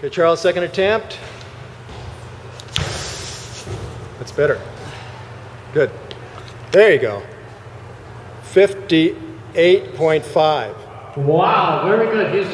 Okay, Charles, second attempt. That's better. Good. There you go. 58.5. Wow, very good. He's